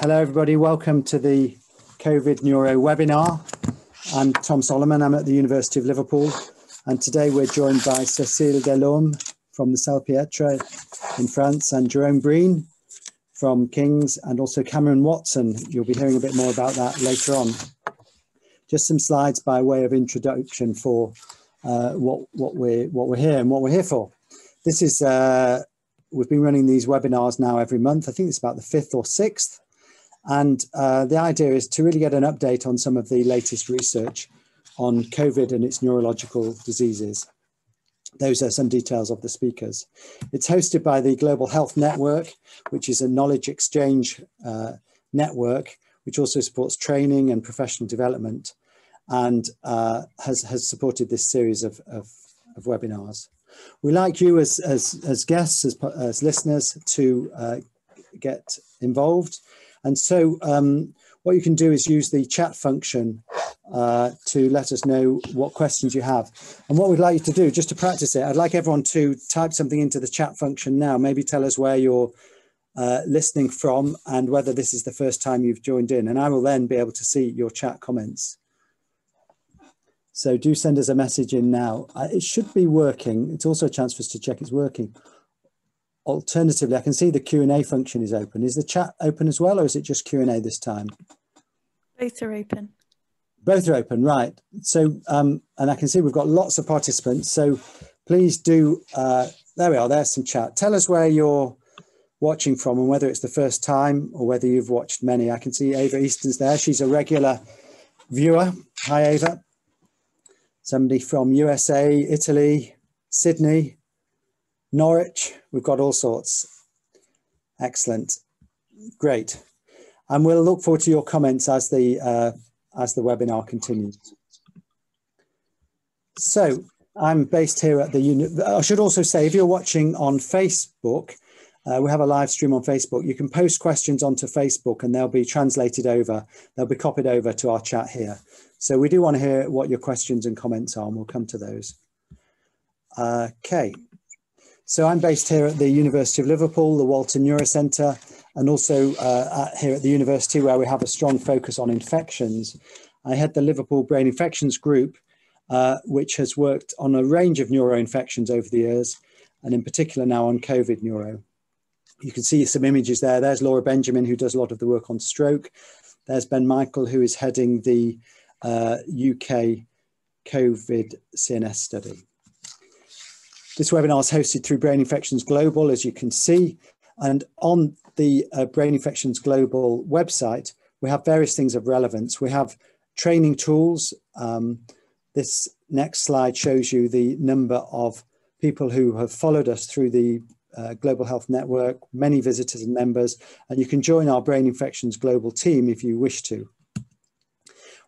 Hello, everybody. Welcome to the COVID Neuro webinar. I'm Tom Solomon. I'm at the University of Liverpool. And today we're joined by Cécile Delorme from the Salpêtrière in France and Jerome Breen from King's and also Cameron Watson. You'll be hearing a bit more about that later on. Just some slides by way of introduction for uh, what, what, we're, what we're here and what we're here for. This is, uh, we've been running these webinars now every month. I think it's about the fifth or sixth. And uh, the idea is to really get an update on some of the latest research on COVID and its neurological diseases. Those are some details of the speakers. It's hosted by the Global Health Network, which is a knowledge exchange uh, network, which also supports training and professional development and uh, has, has supported this series of, of, of, webinars. We like you as, as, as guests, as, as listeners, to uh, get involved. And so um, what you can do is use the chat function uh, to let us know what questions you have. And what we'd like you to do, just to practice it, I'd like everyone to type something into the chat function now. Maybe tell us where you're uh, listening from and whether this is the first time you've joined in. And I will then be able to see your chat comments. So do send us a message in now. Uh, it should be working. It's also a chance for us to check it's working. Alternatively, I can see the Q&A function is open. Is the chat open as well, or is it just Q&A this time? Both are open. Both are open, right. So, um, and I can see we've got lots of participants. So please do, uh, there we are, there's some chat. Tell us where you're watching from and whether it's the first time or whether you've watched many. I can see Ava Easton's there. She's a regular viewer. Hi, Ava. Somebody from USA, Italy, Sydney, Norwich. We've got all sorts. Excellent. Great. And we'll look forward to your comments as the uh, as the webinar continues. So I'm based here at the uni I should also say, if you're watching on Facebook, uh, we have a live stream on Facebook. You can post questions onto Facebook and they'll be translated over. They'll be copied over to our chat here. So we do want to hear what your questions and comments are and we'll come to those. Okay. So I'm based here at the University of Liverpool, the Walton Neurocentre, and also uh, at, here at the university where we have a strong focus on infections. I head the Liverpool Brain Infections Group, uh, which has worked on a range of neuroinfections over the years, and in particular now on COVID neuro. You can see some images there. There's Laura Benjamin, who does a lot of the work on stroke. There's Ben Michael, who is heading the uh, UK COVID CNS study. This webinar is hosted through Brain Infections Global, as you can see. And on the uh, Brain Infections Global website, we have various things of relevance. We have training tools. Um, this next slide shows you the number of people who have followed us through the uh, Global Health Network, many visitors and members, and you can join our Brain Infections Global team if you wish to.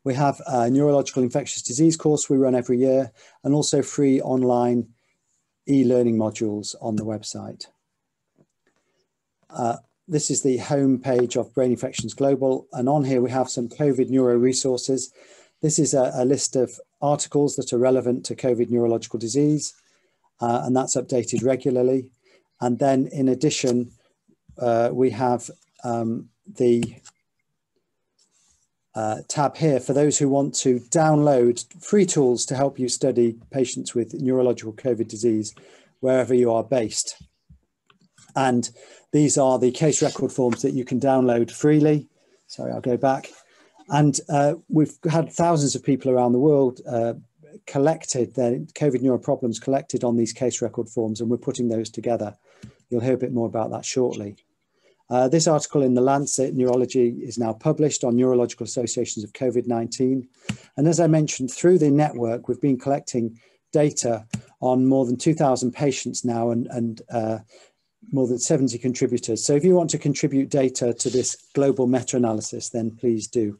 We have a neurological infectious disease course we run every year and also free online e-learning modules on the website. Uh, this is the home page of Brain Infections Global, and on here we have some COVID neuro resources. This is a, a list of articles that are relevant to COVID neurological disease, uh, and that's updated regularly. And then in addition, uh, we have um, the uh, tab here for those who want to download free tools to help you study patients with neurological COVID disease wherever you are based. And these are the case record forms that you can download freely. Sorry, I'll go back. And uh, we've had thousands of people around the world uh, collected their COVID neuro problems collected on these case record forms, and we're putting those together. You'll hear a bit more about that shortly. Uh, this article in the Lancet Neurology is now published on neurological associations of COVID-19. And as I mentioned, through the network, we've been collecting data on more than 2,000 patients now and, and uh, more than 70 contributors. So if you want to contribute data to this global meta-analysis, then please do.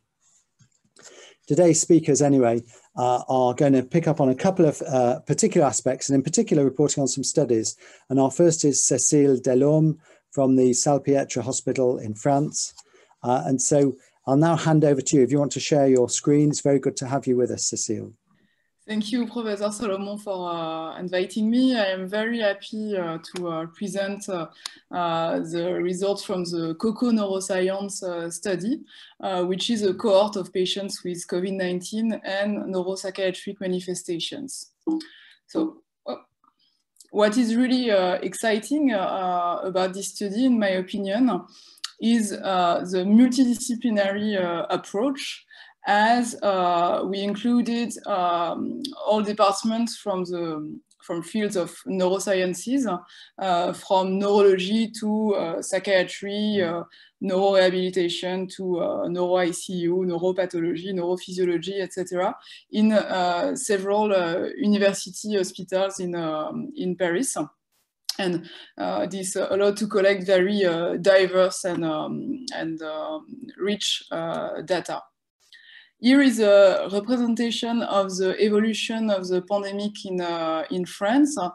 Today's speakers, anyway, uh, are going to pick up on a couple of uh, particular aspects and in particular reporting on some studies. And our first is Cécile Delorme from the Salpêtrière Hospital in France. Uh, and so I'll now hand over to you if you want to share your screen. It's very good to have you with us, Cécile. Thank you, Professor Solomon, for uh, inviting me. I am very happy uh, to uh, present uh, uh, the results from the COCO neuroscience uh, study, which is a cohort of patients with COVID-19 and neuropsychiatric manifestations. So what is really uh, exciting uh, uh, about this study, in my opinion, is the multidisciplinary approach as uh, we included um, all departments from the from fields of neurosciences, uh, from neurology to uh, psychiatry, uh, neurorehabilitation to uh, neuro-ICU, neuropathology, neurophysiology, etc., in uh, several uh, university hospitals in, um, in Paris. And this allowed to collect very diverse and, um, and um, rich data. Here is a representation of the evolution of the pandemic in, uh, in France. Uh,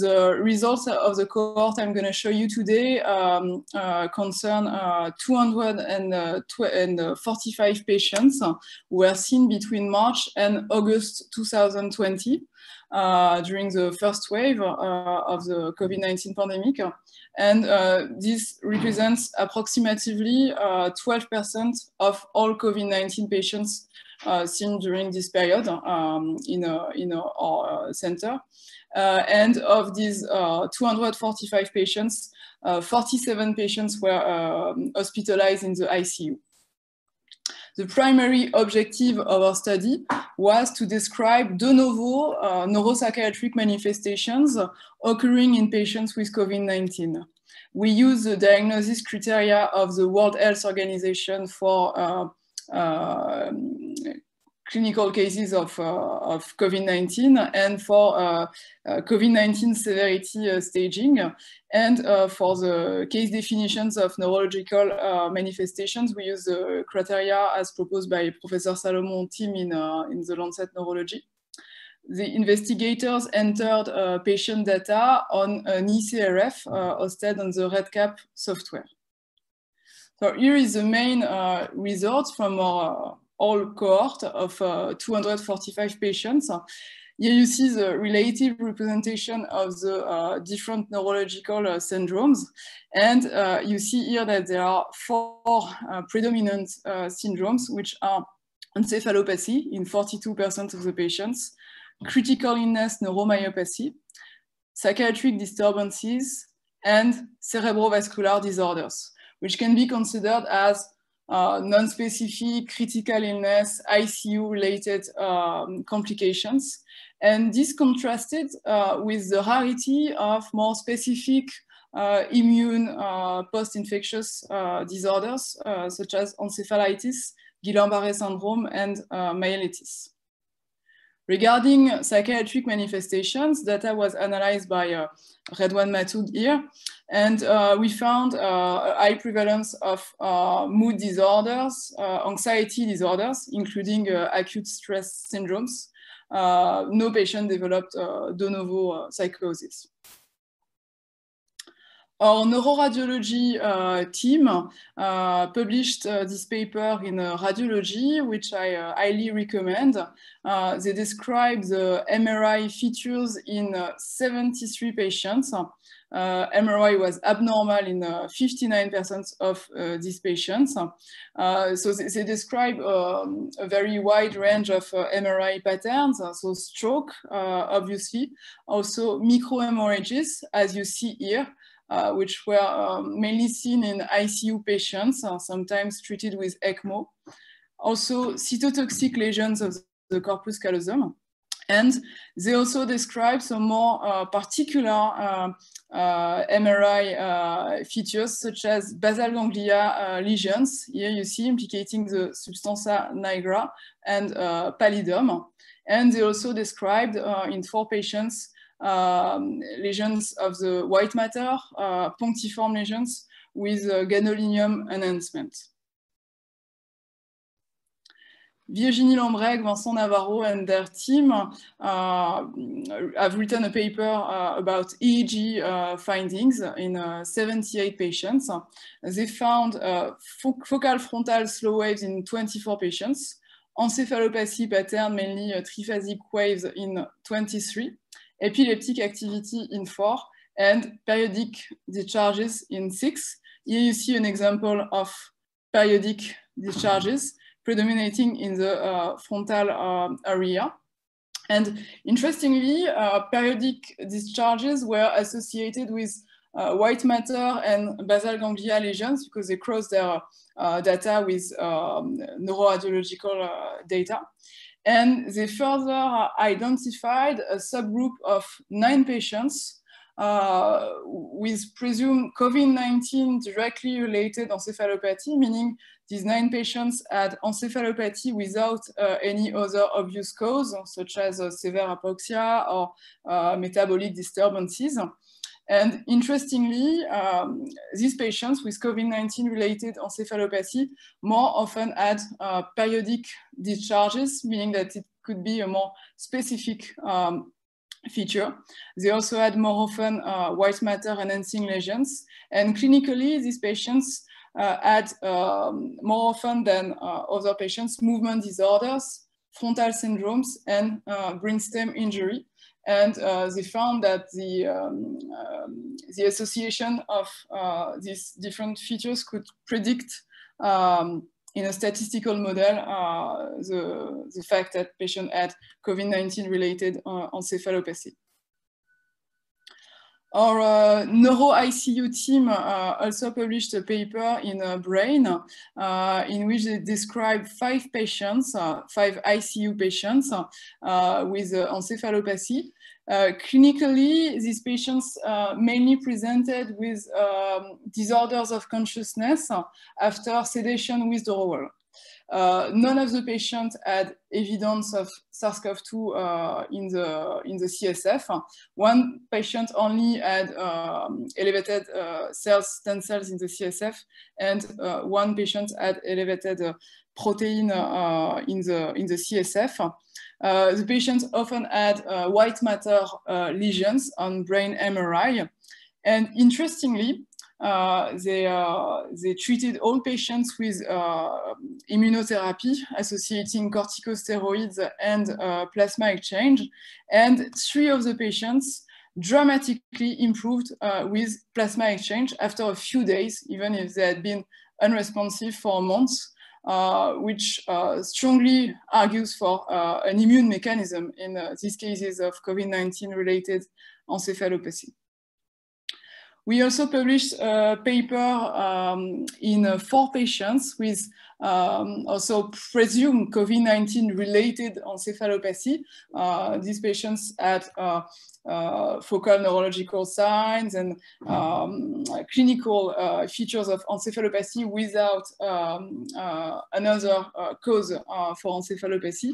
the results of the cohort I'm going to show you today um, uh, concern uh, 245 uh, patients who were seen between March and August 2020 uh, during the first wave of the COVID-19 pandemic. And uh, this represents approximately 12% uh, of all COVID-19 patients uh, seen during this period um, in, a, in a, our center. and of these 245 patients, 47 patients were um, hospitalized in the ICU. The primary objective of our study was to describe de novo uh, neuropsychiatric manifestations occurring in patients with COVID-19. We use the diagnosis criteria of the World Health Organization for uh, uh, clinical cases of, uh, of COVID-19 and for uh, uh, COVID-19 severity uh, staging. And for the case definitions of neurological manifestations, we use the criteria as proposed by Professor Solomon team in, in the Lancet Neurology. The investigators entered patient data on an eCRF hosted on the REDCap software. So here is the main uh, results from our all cohort of uh, 245 patients. Here you see the relative representation of the uh, different neurological uh, syndromes. And uh, you see here that there are four uh, predominant uh, syndromes, which are encephalopathy in 42% of the patients, critical illness neuromyopathy, psychiatric disturbances, and cerebrovascular disorders, which can be considered as non-specific critical illness, ICU-related um, complications. And this contrasted uh, with the rarity of more specific uh, immune uh, post-infectious uh, disorders, uh, such as encephalitis, Guillain-Barré syndrome, and myelitis. Regarding psychiatric manifestations, data was analyzed by uh, Redwan Maatoug here, and uh, we found uh, a high prevalence of uh, mood disorders, uh, anxiety disorders, including uh, acute stress syndromes. no patient developed de novo psychosis. Our neuroradiology uh, team uh, published uh, this paper in Radiology, which I highly recommend. they describe the MRI features in 73 patients. Uh, MRI was abnormal in 59% uh, of uh, these patients. so they, they describe um, a very wide range of MRI patterns, so stroke, obviously, also microhemorrhages, as you see here, uh, which were um, mainly seen in ICU patients, uh, sometimes treated with ECMO. Also cytotoxic lesions of the corpus callosum. And they also describe some more uh, particular uh, uh, MRI uh, features, such as basal ganglia lesions. Here you see implicating the substantia nigra and pallidum. And they also described in four patients um, lesions of the white matter, uh, punctiform lesions with uh, gadolinium enhancement. Virginie Lambrecq, Vincent Navarro, and their team uh, have written a paper uh, about EEG uh, findings in uh, 78 patients. They found fo focal frontal slow waves in 24 patients, encephalopathy pattern, mainly triphasic waves in 23, epileptic activity in 4, and periodic discharges in 6. Here you see an example of periodic discharges predominating in the uh, frontal uh, area. And interestingly, uh, periodic discharges were associated with uh, white matter and basal ganglia lesions because they cross their uh, data with um, uh, data. And they further identified a subgroup of nine patients uh, with presumed COVID-19 directly related encephalopathy, meaning these nine patients had encephalopathy without uh, any other obvious cause, such as uh, severe hypoxia or uh, metabolic disturbances. And interestingly, um, these patients with COVID-19 related encephalopathy more often had uh, periodic discharges, meaning that it could be a more specific um, feature. They also had more often uh, white matter enhancing lesions. And clinically, these patients uh, had um, more often than uh, other patients movement disorders, frontal syndromes, and uh, brainstem injury. And uh, they found that the, um, um, the association of uh, these different features could predict um, in a statistical model uh, the, the fact that patient had COVID-19 related uh, encephalopathy. Our uh, neuro-ICU team uh, also published a paper in uh, Brain uh, in which they described five patients, uh, five ICU patients uh, with encephalopathy. clinically, these patients mainly presented with um, disorders of consciousness after sedation withdrawal. Uh, none of the patients had evidence of SARS-CoV-2 uh, in, the, in the CSF. One patient only had um, elevated uh, cells, stem cells in the CSF, and uh, one patient had elevated uh, protein uh, in, the, in the CSF. the patients often had white matter lesions on brain MRI. And interestingly, they, uh, they treated all patients with uh, immunotherapy associating corticosteroids and uh, plasma exchange. And three of the patients dramatically improved uh, with plasma exchange after a few days, even if they had been unresponsive for months. Uh, which strongly argues for an immune mechanism in these cases of COVID-19 related encephalopathy. We also published a paper um, in uh, four patients with um, also presumed COVID-19 related encephalopathy. Uh, these patients had uh, uh, focal neurological signs and um, clinical uh, features of encephalopathy without um, uh, another uh, cause uh, for encephalopathy.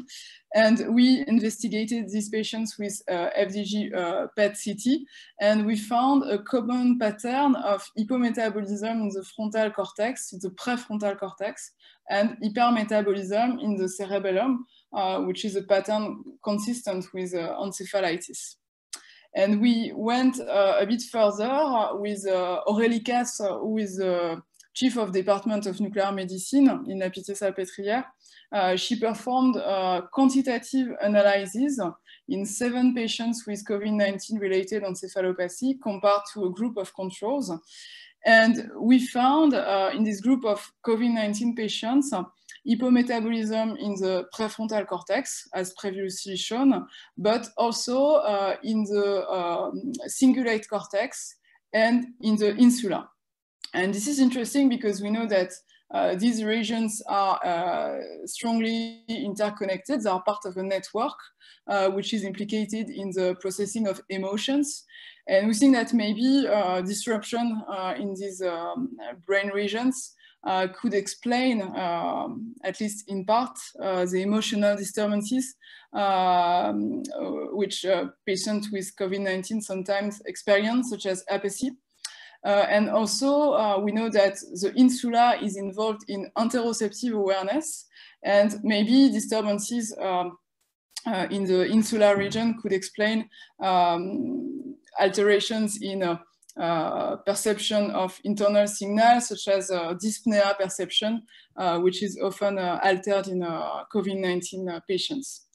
And we investigated these patients with FDG PET CT, and we found a common pattern of hypometabolism in the frontal cortex, the prefrontal cortex, and hypermetabolism in the cerebellum, which is a pattern consistent with encephalitis. And we went uh, a bit further with uh, Aurélie Kas, uh, who is chief of department of nuclear medicine in La Pitié-Salpêtrière. Uh, she performed uh, quantitative analysis in seven patients with COVID-19 related encephalopathy compared to a group of controls. And we found uh, in this group of COVID-19 patients hypometabolism in the prefrontal cortex, as previously shown, but also uh, in the um, cingulate cortex and in the insula. And this is interesting because we know that uh, these regions are uh, strongly interconnected. They are part of a network uh, which is implicated in the processing of emotions. And we think that maybe uh, disruption uh, in these um, brain regions uh, could explain, um, at least in part, uh, the emotional disturbances um, which uh, patients with COVID-19 sometimes experience, such as apathy. Uh, and also, uh, we know that the insula is involved in interoceptive awareness, and maybe disturbances um, uh, in the insular region could explain um, alterations in uh, perception of internal signals, such as uh, dyspnea perception, uh, which is often altered in COVID-19 patients.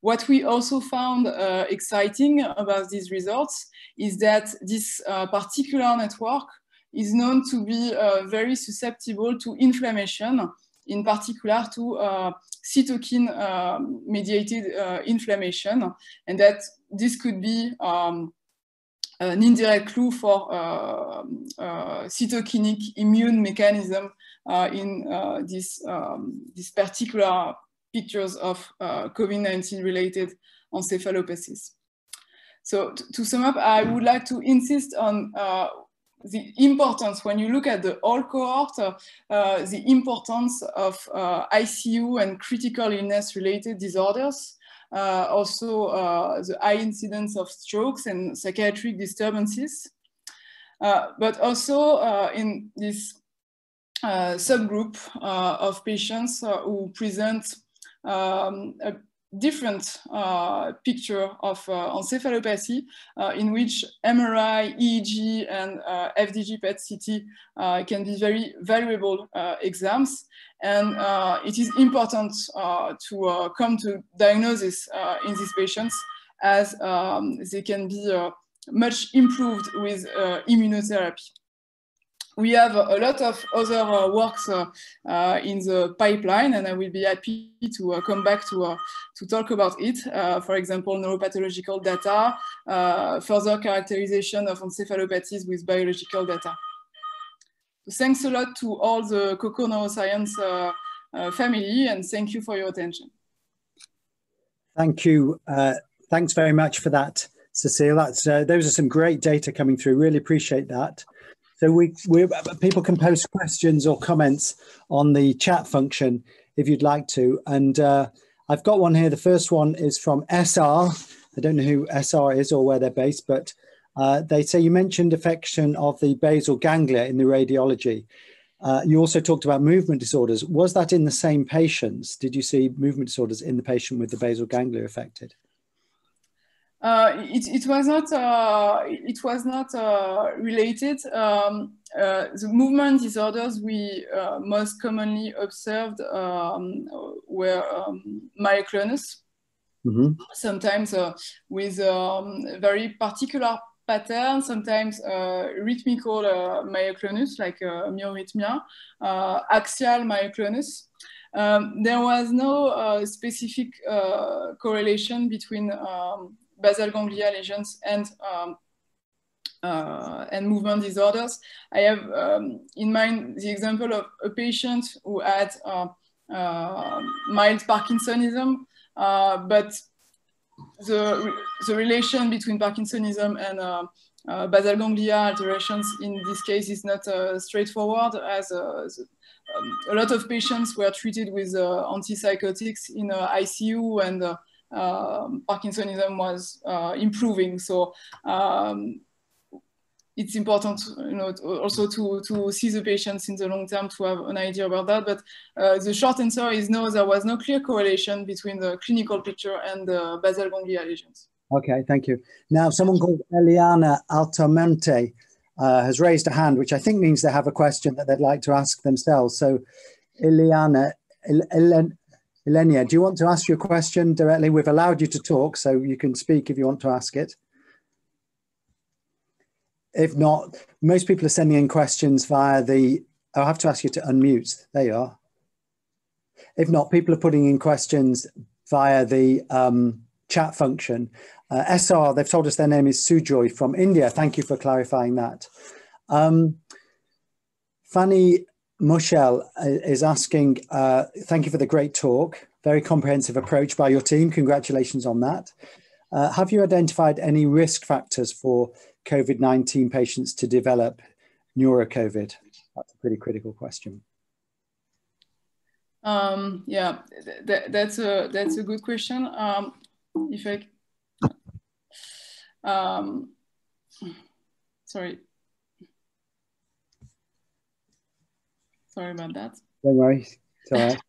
What we also found exciting about these results is that this particular network is known to be very susceptible to inflammation in particular to uh, cytokine uh, mediated uh, inflammation, and that this could be um, an indirect clue for uh, uh, cytokinic immune mechanism uh, in this, um, this particular pictures of COVID-19 related encephalopathies. So to sum up, I would like to insist on the importance, when you look at the whole cohort, uh, uh, the importance of uh, ICU and critical illness related disorders, uh, also uh, the high incidence of strokes and psychiatric disturbances, uh, but also in this subgroup of patients who present um, a different uh, picture of uh, encephalopathy uh, in which MRI, EEG, and uh, FDG PET CT uh, can be very valuable uh, exams. And it is important to come to diagnosis in these patients as um, they can be much improved with immunotherapy we have a lot of other uh, works uh, uh, in the pipeline, and I will be happy to come back to, to talk about it. for example, neuropathological data, further characterization of encephalopathies with biological data. Thanks a lot to all the COCO Neuroscience family, and thank you for your attention. Thank you. Uh, thanks very much for that, Cecile. That's uh, those are some great data coming through. Really appreciate that. So we, we people can post questions or comments on the chat function if you'd like to. And uh, I've got one here. The first one is from SR. I don't know who SR is or where they're based, but uh, they say you mentioned affection of the basal ganglia in the radiology. Uh, you also talked about movement disorders. Was that in the same patients? Did you see movement disorders in the patient with the basal ganglia affected? Uh, it, it was not uh, it was not uh, related. Um, uh, the movement disorders we uh, most commonly observed um, were um, myoclonus, mm -hmm. sometimes uh, with um, very particular pattern, sometimes rhythmical myoclonus like myorrhythmia, axial myoclonus. Um, there was no specific correlation between um, basal ganglia lesions and um, uh, and movement disorders. I have um, in mind the example of a patient who had uh, uh, mild Parkinsonism, uh, but the, the relation between Parkinsonism and uh, uh, basal ganglia alterations in this case is not straightforward as the, um, a lot of patients were treated with antipsychotics in ICU and um, Parkinsonism was uh, improving. So um, it's important, you know, also to, to see the patients in the long term to have an idea about that. But uh, the short answer is no, there was no clear correlation between the clinical picture and the basal ganglia lesions. Okay, thank you. Now, someone called Eliana Altamonte uh, has raised a hand, which I think means they have a question that they'd like to ask themselves. So, Eliana, El Elenia, do you want to ask your question directly? We've allowed you to talk, so you can speak if you want to ask it. If not, most people are sending in questions via the, I'll have to ask you to unmute. There you are. If not, people are putting in questions via the um, chat function. Uh, SR, they've told us their name is Sujoy from India. Thank you for clarifying that. Um, Fanny Mochel uh, is asking, uh, thank you for the great talk. Very comprehensive approach by your team. Congratulations on that. Uh, have you identified any risk factors for COVID-19 patients to develop neuro-COVID? That's a pretty critical question. Um, yeah, th that's a that's a good question. Um, if I, um, sorry, Sorry about that. No worries. It's all right.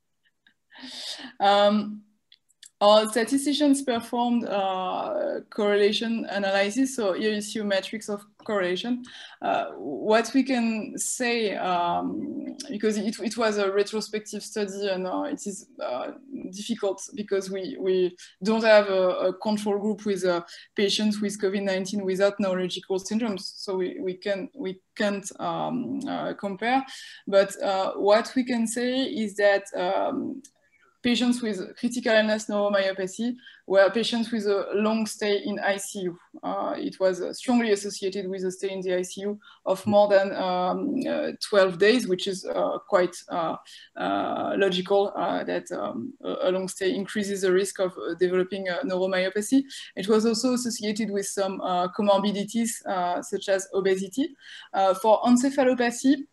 um, our statisticians performed uh, correlation analysis. So here you see a matrix of correlation. Uh, what we can say, um, because it, it, was a retrospective study and uh, it is uh, difficult because we, we don't have a, a control group with uh, patients with COVID-19 without neurological syndromes. So we, we, can, we can't um, uh, compare. But what we can say is that um, patients with critical illness neuromyopathy were patients with a long stay in ICU. Uh, it was uh, strongly associated with a stay in the ICU of more than um, uh, 12 days, which is uh, quite uh, uh, logical that um, a long stay increases the risk of developing neuromyopathy. It was also associated with some comorbidities such as obesity. for encephalopathy,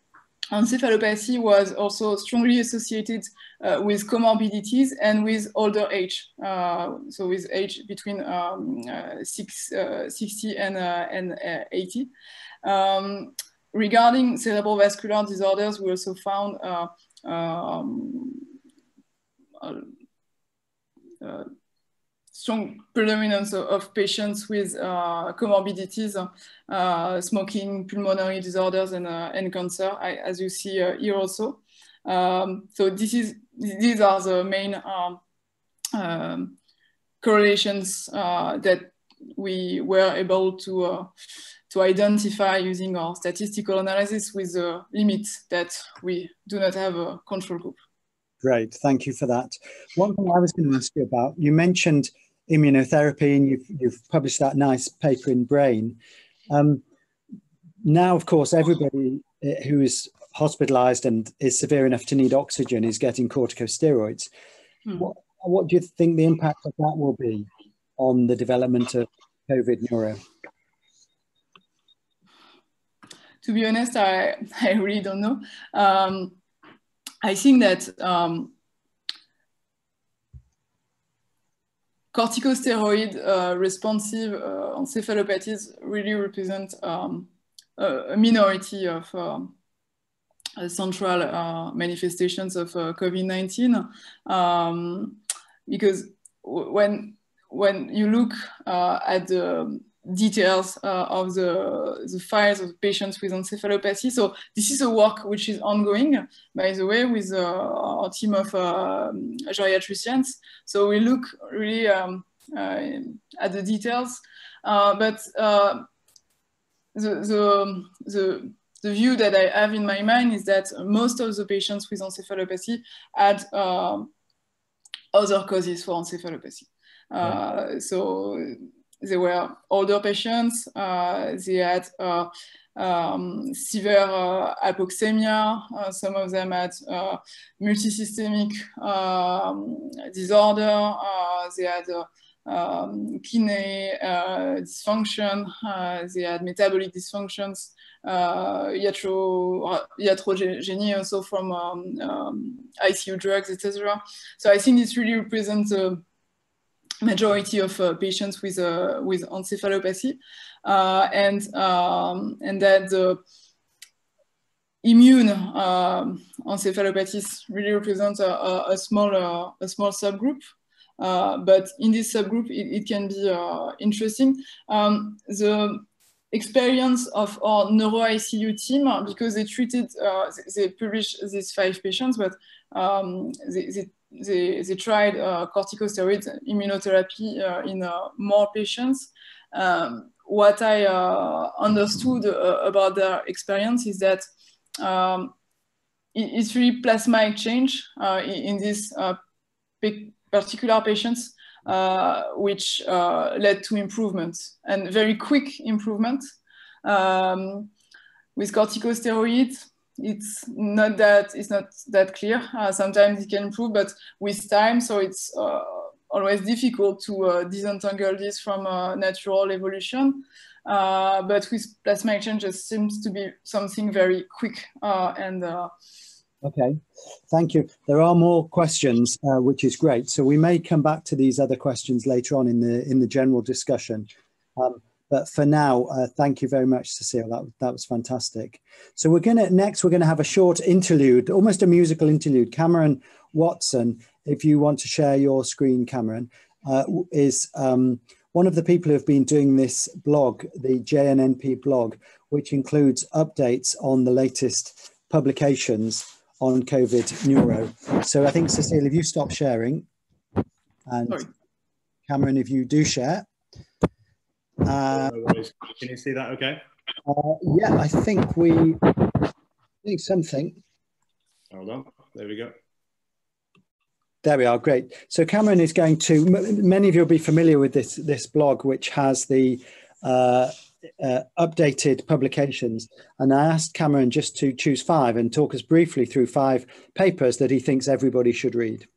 encephalopathy was also strongly associated uh, with comorbidities and with older age. Uh, so with age between um, uh, six, uh, 60 and, uh, and uh, 80. Um, regarding cerebral vascular disorders, we also found um, strong predominance of, patients with uh, comorbidities, uh, smoking, pulmonary disorders, and, uh, and cancer, I, as you see uh, here also. Um, so this is these are the main um, um, correlations uh, that we were able to uh, to identify using our statistical analysis with the limit that we do not have a control group. Great, thank you for that. One thing I was going to ask you about, you mentioned immunotherapy, and you've, you've published that nice paper in Brain. Um, now, of course, everybody eh, who is hospitalized and is severe enough to need oxygen is getting corticosteroids. Hmm. What, what do you think the impact of that will be on the development of COVID neuro? To be honest, I, I really don't know. Um, I think that um, corticosteroid uh, responsive uh, encephalopathies really represent um, a, minority of um, uh, central manifestations of uh, COVID-19 um, because when when you look at the details uh, of the, the files of patients with encephalopathy. So this is a work which is ongoing, by the way, with uh, our team of uh, geriatricians. So we look really um, uh, at the details, uh, but uh, the, the, the, the, view that I have in my mind is that most of the patients with encephalopathy had other causes for encephalopathy. Yeah. So they were older patients. Uh, they had uh, um, severe uh, hypoxemia. Uh, some of them had uh, multisystemic um, disorder. Uh, they had um, kidney dysfunction. they had metabolic dysfunctions. Iatro, iatrogeny also from um, um ICU drugs, etc. So I think this really represents majority of uh, patients with uh, with encephalopathy, uh, and um, and that the immune um, encephalopathies really represent a, a, a small uh, a small subgroup. Uh, but in this subgroup, it, it can be uh, interesting. Um, the experience of our neuro ICU team because they treated, they, they published these five patients, but um, they, they they, they tried uh, corticosteroid immunotherapy uh, in uh, more patients. Um, what I uh, understood uh, about their experience is that um, it, it's really plasma exchange uh, in, these particular patients, which led to improvements and very quick improvement. Um, with corticosteroids, it's not that it's not that clear. Uh, sometimes it can improve, but with time, so it's uh, always difficult to uh, disentangle this from uh, natural evolution. Uh, but with plasma exchange, seems to be something very quick uh, and. Okay, thank you. There are more questions, which is great. So we may come back to these other questions later on in the in the general discussion. Um, but for now, uh, thank you very much, Cecile. That, that was fantastic. So we're going to, next, we're going to have a short interlude, almost a musical interlude. Cameron Watson if you want to share your screen, Cameron, uh, is um, one of the people who have been doing this blog, the JNNP blog, which includes updates on the latest publications on COVID neuro. So I think, Cecile, if you stop sharing, and Sorry. Cameron, if you do share. Uh, Can you see that okay? Uh, yeah, I think we think something. Hold on, there we go. There we are, great. So Cameron is going to, many of you will be familiar with this, this blog, which has the uh, uh, updated publications. And I asked Cameron just to choose five and talk us briefly through five papers that he thinks everybody should read.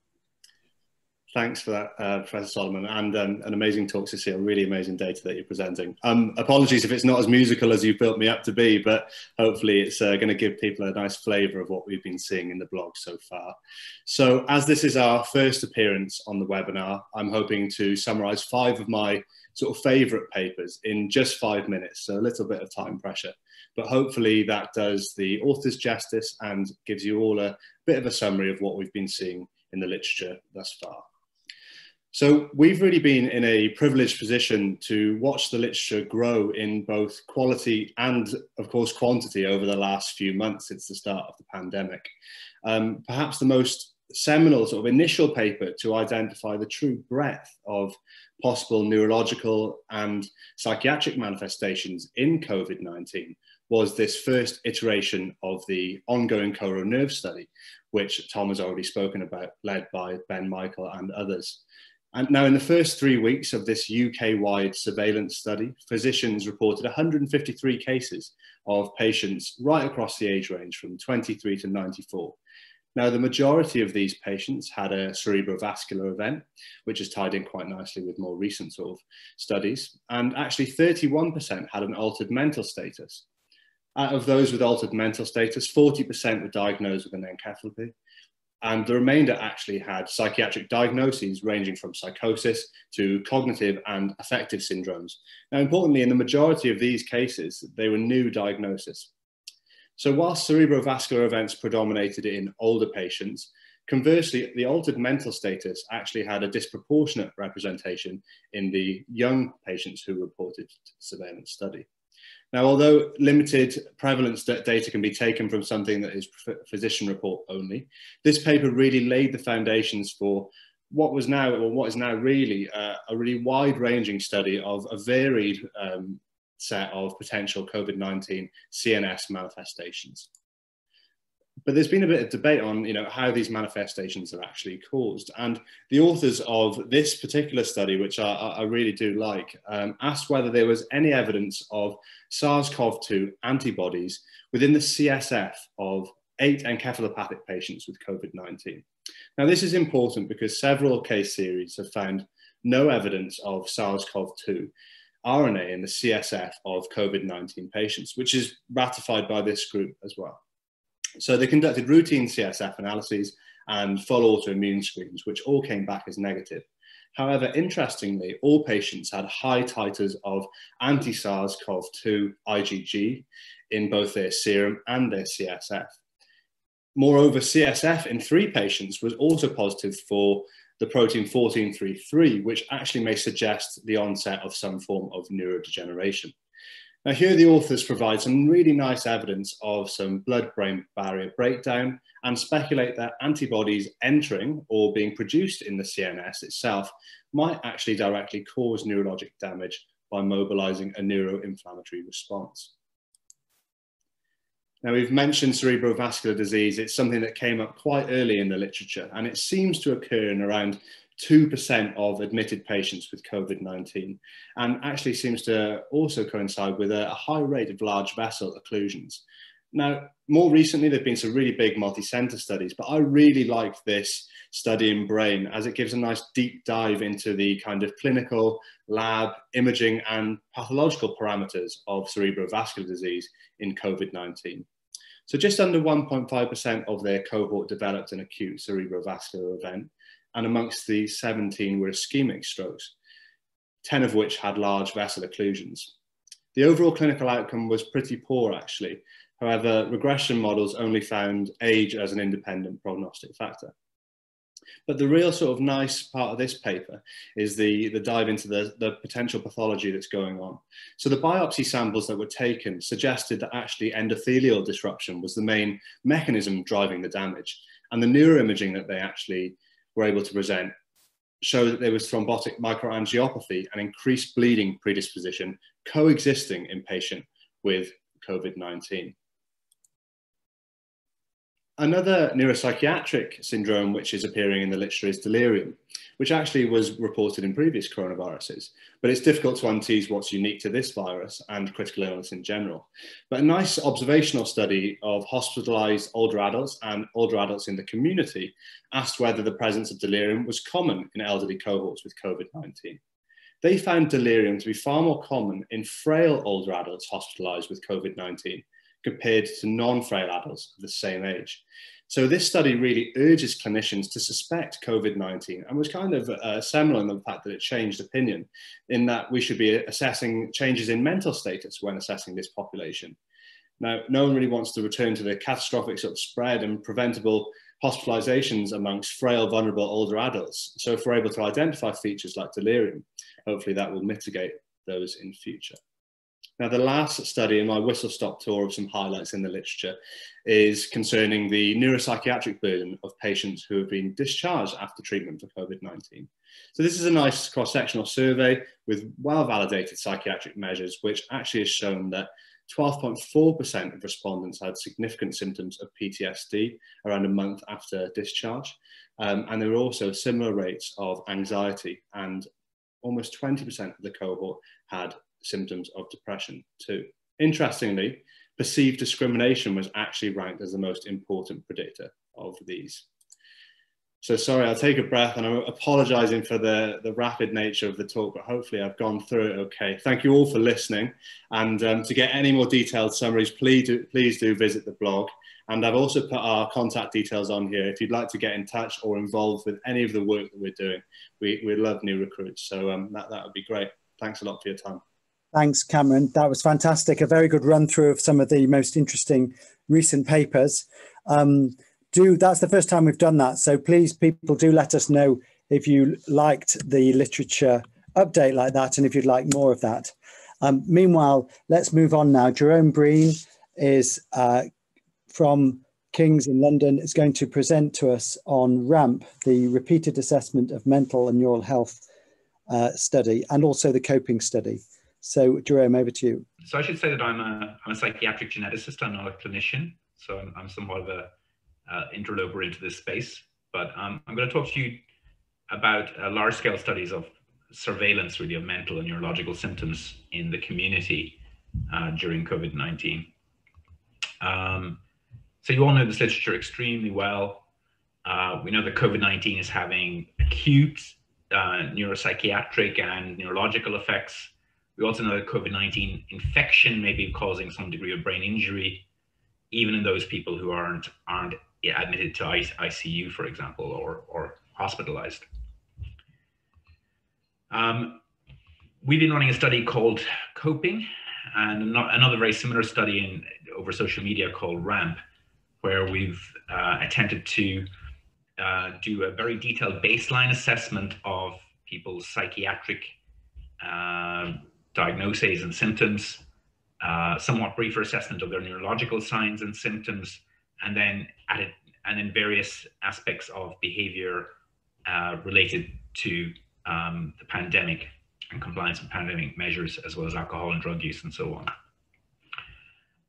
Thanks for that, uh, Professor Solomon, and um, an amazing talk, Cecile. Really amazing data that you're presenting. Um, apologies if it's not as musical as you've built me up to be, but hopefully it's uh, going to give people a nice flavour of what we've been seeing in the blog so far. So, as this is our first appearance on the webinar, I'm hoping to summarise five of my sort of favourite papers in just five minutes, so a little bit of time pressure. But hopefully that does the authors justice and gives you all a bit of a summary of what we've been seeing in the literature thus far. So we've really been in a privileged position to watch the literature grow in both quality and, of course, quantity over the last few months since the start of the pandemic. Um, perhaps the most seminal sort of initial paper to identify the true breadth of possible neurological and psychiatric manifestations in COVID-19 was this first iteration of the ongoing CoRoNerve study, which Tom has already spoken about, led by Ben Michael and others. And now, in the first three weeks of this UK wide surveillance study, physicians reported 153 cases of patients right across the age range from 23 to 94. Now, the majority of these patients had a cerebrovascular event, which is tied in quite nicely with more recent sort of studies. And actually, 31% had an altered mental status. Out of those with altered mental status, 40% were diagnosed with an encephalopathy, and the remainder actually had psychiatric diagnoses ranging from psychosis to cognitive and affective syndromes. Now, importantly, in the majority of these cases, they were new diagnoses. So whilst cerebrovascular events predominated in older patients, conversely, the altered mental status actually had a disproportionate representation in the young patients who reported to the surveillance study. Now, although limited prevalence data can be taken from something that is physician report only, this paper really laid the foundations for what was now, or what is now really uh, a really wide-ranging study of a varied um, set of potential COVID-19 CNS manifestations but there's been a bit of debate on you know how these manifestations are actually caused and the authors of this particular study which i, I really do like um, asked whether there was any evidence of sars-cov-2 antibodies within the csf of eight encephalopathic patients with covid-19 now this is important because several case series have found no evidence of sars-cov-2 RNA in the CSF of COVID 19 patients, which is ratified by this group as well. So they conducted routine CSF analyses and full autoimmune screens, which all came back as negative. However, interestingly, all patients had high titers of anti-SARS-CoV-2 IgG in both their serum and their CSF. Moreover, CSF in three patients was also positive for the protein 1433, which actually may suggest the onset of some form of neurodegeneration. Now here the authors provide some really nice evidence of some blood-brain barrier breakdown and speculate that antibodies entering or being produced in the CNS itself might actually directly cause neurologic damage by mobilizing a neuroinflammatory response. Now we've mentioned cerebrovascular disease. It's something that came up quite early in the literature and it seems to occur in around 2% of admitted patients with COVID-19 and actually seems to also coincide with a, a, high rate of large vessel occlusions. Now, more recently, there have been some really big multi-center studies, but I really like this study in brain as it gives a nice deep dive into the kind of clinical, lab, imaging and pathological parameters of cerebrovascular disease in COVID-19. So just under 1.5% of their cohort developed an acute cerebrovascular event, and amongst the 17 were ischemic strokes, 10 of which had large vessel occlusions. The overall clinical outcome was pretty poor actually. However, regression models only found age as an independent prognostic factor. But the real sort of nice part of this paper is the, the dive into the, the potential pathology that's going on. So the biopsy samples that were taken suggested that actually endothelial disruption was the main mechanism driving the damage. And the neuroimaging that they actually were able to present show that there was thrombotic microangiopathy and increased bleeding predisposition coexisting in patient with COVID-19. Another neuropsychiatric syndrome which is appearing in the literature is delirium, which actually was reported in previous coronaviruses. But it's difficult to untease what's unique to this virus and critical illness in general. But a nice observational study of hospitalized older adults and older adults in the community asked whether the presence of delirium was common in elderly cohorts with COVID-19. They found delirium to be far more common in frail older adults hospitalized with COVID-19 compared to non-frail adults of the same age. So this study really urges clinicians to suspect COVID-19 and was kind of uh, seminal in the fact that it changed opinion in that we should be assessing changes in mental status when assessing this population. Now, no one really wants to return to the catastrophic sort of spread and preventable hospitalizations amongst frail, vulnerable older adults. So if we're able to identify features like delirium, hopefully that will mitigate those in future. Now, the last study in my whistle stop tour of some highlights in the literature is concerning the neuropsychiatric burden of patients who have been discharged after treatment for COVID-19. So this is a nice cross-sectional survey with well-validated psychiatric measures, which actually has shown that 12.4% of respondents had significant symptoms of PTSD around a month after discharge. Um, and there were also similar rates of anxiety and almost 20% of the cohort had symptoms of depression too. Interestingly, perceived discrimination was actually ranked as the most important predictor of these. So sorry, I'll take a breath and I'm apologizing for the, the rapid nature of the talk, but hopefully I've gone through it okay. Thank you all for listening. And um, to get any more detailed summaries, please do, please do visit the blog. And I've also put our contact details on here. If you'd like to get in touch or involved with any of the work that we're doing, we, we love new recruits. So um, that, that would be great. Thanks a lot for your time. Thanks, Cameron. That was fantastic. A very good run through of some of the most interesting recent papers. Um, do that's the first time we've done that. So please, people, do let us know if you liked the literature update like that and if you'd like more of that. Um, meanwhile, let's move on now. Jerome Breen is uh, from King's in London is going to present to us on RAMP, the repeated assessment of mental and neural health uh, study, and also the coping study. So Jerome, over to you. So I should say that I'm a, I'm a psychiatric geneticist. I'm not a clinician. So I'm, I'm somewhat of a uh, interloper into this space. But um, I'm going to talk to you about uh, large scale studies of surveillance really of mental and neurological symptoms in the community uh, during COVID-19. Um, so you all know this literature extremely well. Uh, we know that COVID-19 is having acute uh, neuropsychiatric and neurological effects we also know that COVID-19 infection may be causing some degree of brain injury, even in those people who aren't aren't admitted to ICU, for example, or or hospitalized. Um, we've been running a study called Coping, and another very similar study in over social media called RAMP, where we've uh, attempted to uh, do a very detailed baseline assessment of people's psychiatric uh, diagnoses and symptoms, uh, somewhat briefer assessment of their neurological signs and symptoms, and then added, and then various aspects of behavior uh, related to um, the pandemic and compliance with pandemic measures, as well as alcohol and drug use and so on.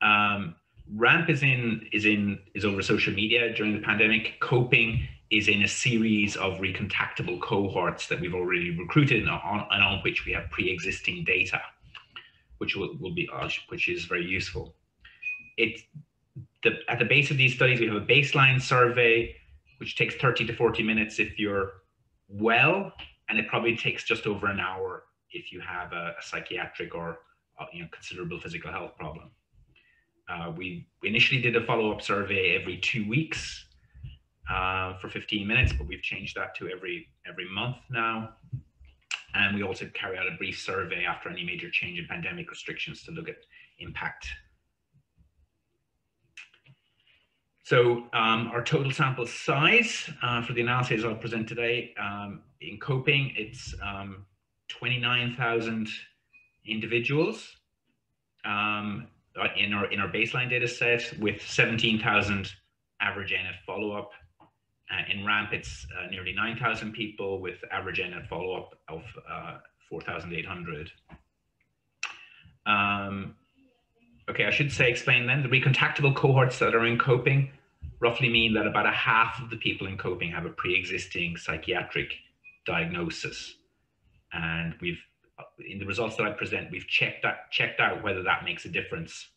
Um, RAMP is in is in is over social media during the pandemic. Coping is in a series of recontactable cohorts that we've already recruited and on, and on which we have pre-existing data, which will, will be uh, which is very useful. It the, at the base of these studies, we have a baseline survey, which takes 30 to 40 minutes if you're well, and it probably takes just over an hour if you have a, a psychiatric or uh, you know considerable physical health problem. Uh, we initially did a follow-up survey every two weeks uh, for 15 minutes, but we've changed that to every every month now. And we also carry out a brief survey after any major change in pandemic restrictions to look at impact. So um, our total sample size uh, for the analysis I'll present today um, in coping, it's um, 29,000 individuals um, in our in our baseline data set with 17,000 average NF follow-up. Uh, in RAMP, it's uh, nearly 9,000 people with average NF follow-up of uh, 4,800. Um, okay, I should say, explain then, the recontactable cohorts that are in coping roughly mean that about a half of the people in coping have a pre-existing psychiatric diagnosis. And we've, in the results that I present, we've checked out, checked out whether that makes a difference.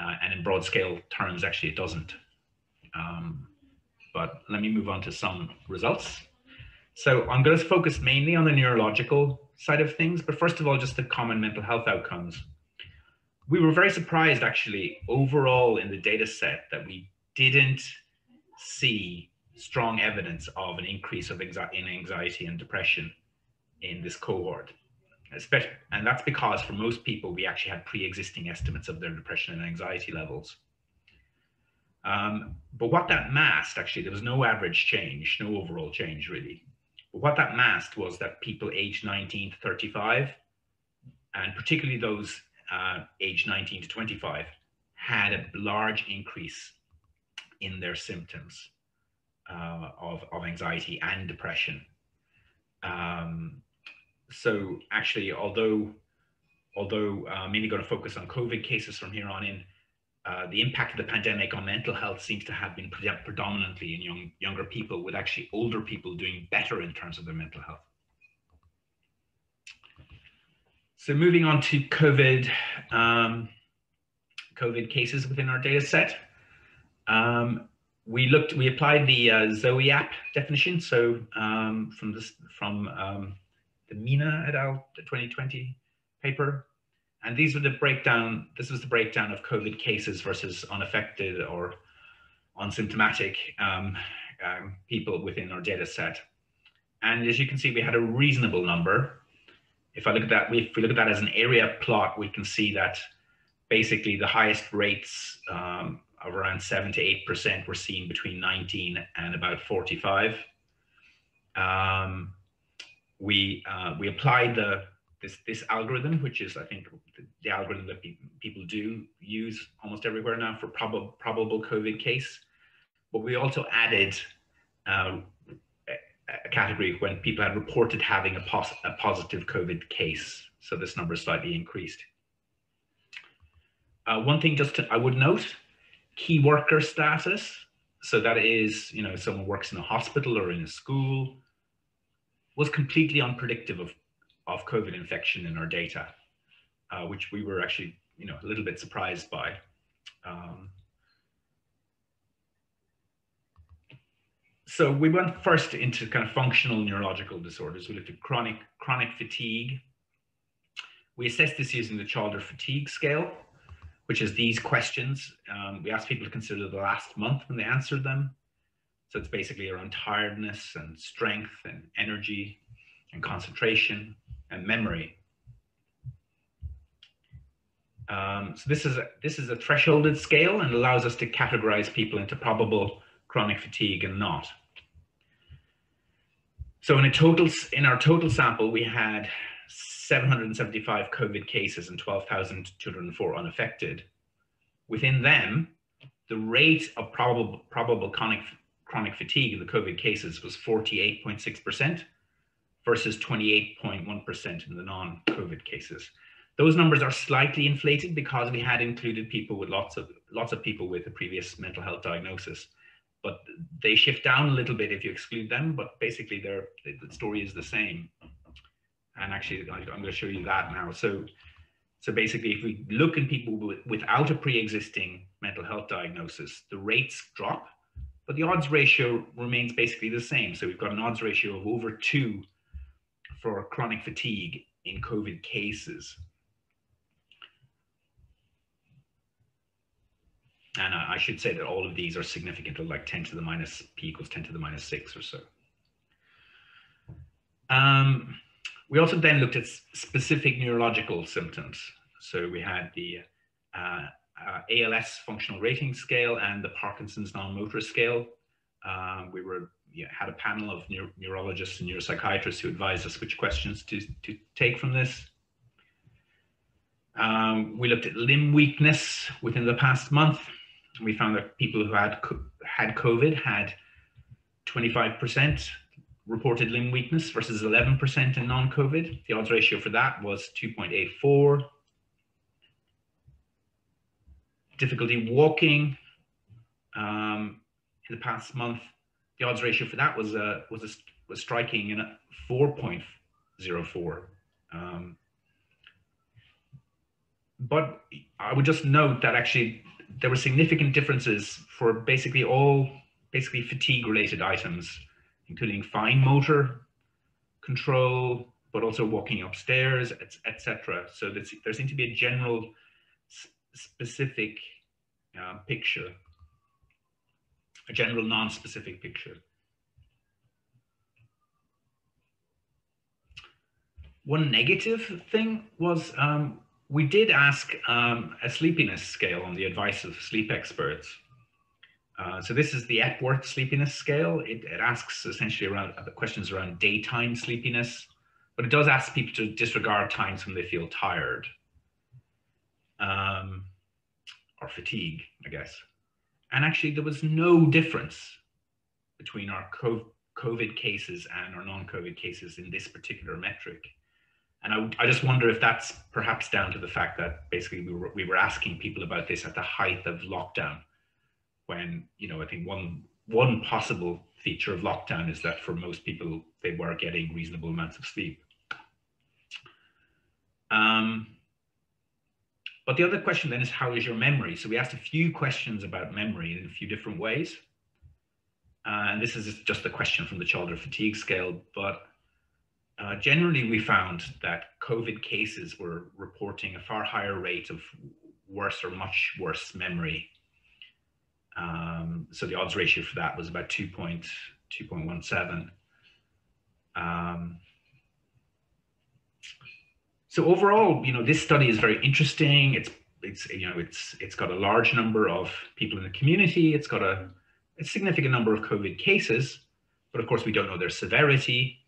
Uh, and in broad scale terms, actually it doesn't. Um, but let me move on to some results. So I'm going to focus mainly on the neurological side of things, but first of all, just the common mental health outcomes. We were very surprised actually overall in the data set that we didn't see strong evidence of an increase of in anxiety and depression in this cohort. Especially, and that's because for most people, we actually had pre-existing estimates of their depression and anxiety levels. Um, but what that masked, actually, there was no average change, no overall change really. But what that masked was that people aged 19 to 35, and particularly those uh, aged 19 to 25, had a large increase in their symptoms uh, of, of anxiety and depression. Um, so actually, although although uh, mainly going to focus on COVID cases from here on in, uh, the impact of the pandemic on mental health seems to have been pre predominantly in young, younger people, with actually older people doing better in terms of their mental health. So moving on to COVID, um, COVID cases within our data set. Um, we looked, we applied the uh, Zoe app definition. So um, from this, from um, the Menni et al. 2020 paper, and these were the breakdown, this was the breakdown of COVID cases versus unaffected or unsymptomatic um, um, people within our data set. And as you can see, we had a reasonable number. If I look at that, if we look at that as an area plot, we can see that basically the highest rates um, of around seven to eight percent were seen between 19 and about 45. Um, we uh, we applied the this this algorithm, which is I think the, algorithm that pe people do use almost everywhere now for probable probable COVID case. But we also added uh, a category when people had reported having a, pos a positive COVID case. So this number slightly increased. Uh, one thing just to, I would note, key worker status. So that is, you know, someone works in a hospital or in a school, was completely unpredictable of COVID infection in our data, uh, which we were actually, you know, a little bit surprised by. Um, so we went first into kind of functional neurological disorders. We looked at chronic chronic fatigue. We assessed this using the Chalder Fatigue Scale, which is these questions. Um, we asked people to consider the last month when they answered them. So it's basically around tiredness and strength and energy and concentration and memory. Um, so this is a, this is a thresholded scale and allows us to categorize people into probable chronic fatigue and not. So in a total in our total sample, we had 775 COVID cases and 12,204 unaffected. Within them, the rate of probable probable chronic chronic fatigue in the COVID cases was 48.6 percent versus 28.1% in the non-COVID cases. Those numbers are slightly inflated because we had included people with lots of lots of people with a previous mental health diagnosis, but they shift down a little bit if you exclude them. But basically, their the story is the same. And actually, I'm going to show you that now. So, so basically, if we look at people with, without a pre-existing mental health diagnosis, the rates drop, but the odds ratio remains basically the same. So we've got an odds ratio of over two for chronic fatigue in COVID cases. And I should say that all of these are significant, like 10 to the minus p equals 10 to the minus 6 or so. Um, we also then looked at specific neurological symptoms. So we had the uh, uh, ALS functional rating scale and the Parkinson's non-motor scale. Um, we were yeah, had a panel of neuro neurologists and neuropsychiatrists who advised us which questions to, to take from this. Um, we looked at limb weakness within the past month. We found that people who had had COVID had 25% reported limb weakness versus 11% in non-COVID. The odds ratio for that was 2.84. Difficulty walking um, in the past month, the odds ratio for that was uh, was a, was striking in a 4.04. Um, but I would just note that actually there were significant differences for basically all basically fatigue related items, including fine motor control, but also walking upstairs, etc. So there seemed to be a general specific uh, picture, a general non-specific picture. One negative thing was um, we did ask um, a sleepiness scale on the advice of sleep experts. Uh, so this is the Epworth sleepiness scale. It, it, asks essentially around uh, questions around daytime sleepiness, but it does ask people to disregard times when they feel tired um, or fatigue, I guess. And actually, there was no difference between our COVID cases and our non-COVID cases in this particular metric. And I, I, just wonder if that's perhaps down to the fact that basically we were, we were asking people about this at the height of lockdown, when you know I think one one possible feature of lockdown is that for most people they were getting reasonable amounts of sleep. Um, but the other question then is how is your memory? So we asked a few questions about memory in a few different ways. Uh, and this is just a question from the Chalder fatigue scale, but uh, generally, we found that COVID cases were reporting a far higher rate of worse or much worse memory. Um, so the odds ratio for that was about 2.2.17. Um, so overall, you know, this study is very interesting. It's it's you know it's it's got a large number of people in the community. It's got a, a significant number of COVID cases, but of course we don't know their severity.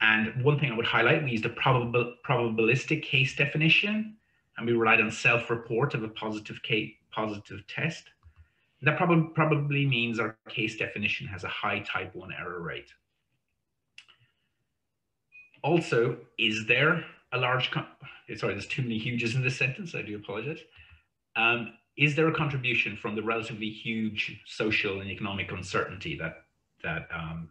And one thing I would highlight, we used a probable, probabilistic case definition, and we relied on self-report of a positive case, positive test. That prob probably means our case definition has a high type 1 error rate. Also, is there a large, sorry, there's too many huges in this sentence, I do apologize. Um, is there a contribution from the relatively huge social and economic uncertainty that, that um,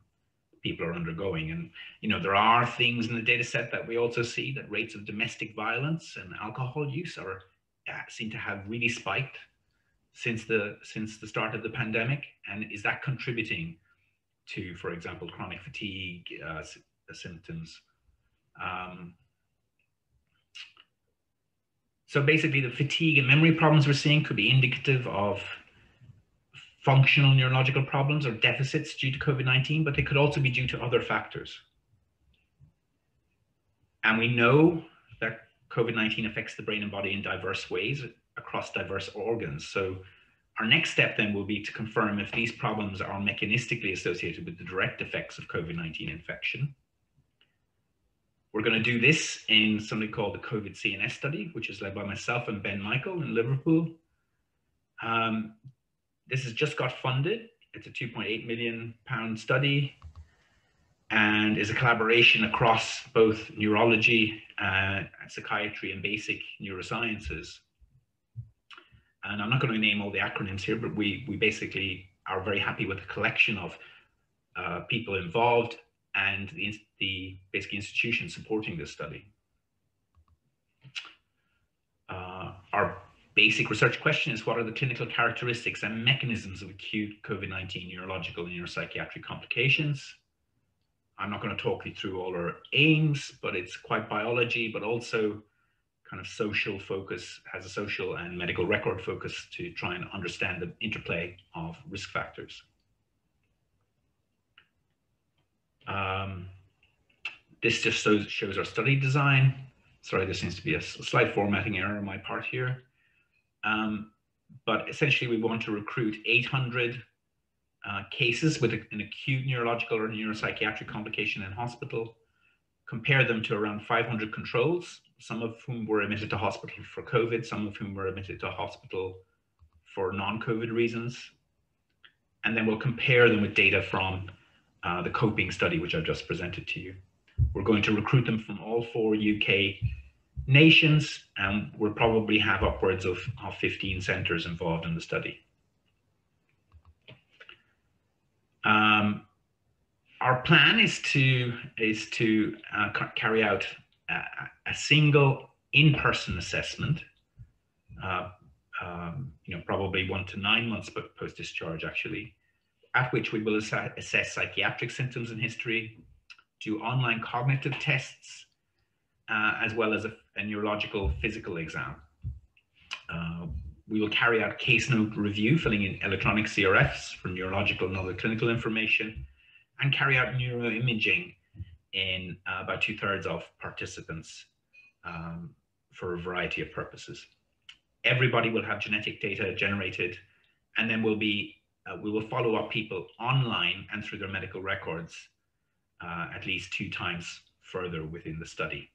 people are undergoing. And, you know, there are things in the data set that we also see that rates of domestic violence and alcohol use are uh, seem to have really spiked since the since the start of the pandemic. And is that contributing to, for example, chronic fatigue uh, symptoms? Um, so basically, the fatigue and memory problems we're seeing could be indicative of functional neurological problems or deficits due to COVID-19, but they could also be due to other factors. And we know that COVID-19 affects the brain and body in diverse ways across diverse organs. So our next step then will be to confirm if these problems are mechanistically associated with the direct effects of COVID-19 infection. We're going to do this in something called the COVID CNS study, which is led by myself and Ben Michael in Liverpool. Um, this has just got funded. It's a 2.8 million pound study and is a collaboration across both neurology, uh, psychiatry, and basic neurosciences. And I'm not going to name all the acronyms here, but we, we basically are very happy with the collection of uh, people involved and the, the basic institution supporting this study. Uh, our basic research question is what are the clinical characteristics and mechanisms of acute COVID-19 neurological and neuropsychiatric complications? I'm not going to talk you through all our aims, but it's quite biology, but also kind of social focus, has a social and medical record focus to try and understand the interplay of risk factors. Um, this just shows, shows our study design. Sorry, there seems to be a slight formatting error on my part here. Um, but essentially, we want to recruit 800 uh, cases with an acute neurological or neuropsychiatric complication in hospital, compare them to around 500 controls, some of whom were admitted to hospital for COVID, some of whom were admitted to hospital for non-COVID reasons. And then we'll compare them with data from uh, the coping study, which I've just presented to you. We're going to recruit them from all four UK nations, and we'll probably have upwards of, of 15 centers involved in the study. Um, our plan is to is to uh, carry out a, a single in-person assessment, uh, um, you know, probably one to nine months post-discharge actually, at which we will ass assess psychiatric symptoms and history, do online cognitive tests, uh, as well as a, a, neurological physical exam. Uh, we will carry out case note review, filling in electronic CRFs for neurological and other clinical information, and carry out neuroimaging in uh, about two thirds of participants um, for a variety of purposes. Everybody will have genetic data generated, and then we'll be uh, we will follow up people online and through their medical records uh, at least two times further within the study.